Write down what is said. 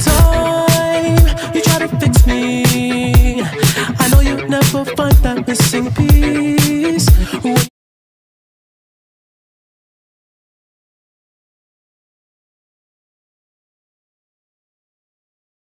time you try to fix me. I know you never find that missing piece.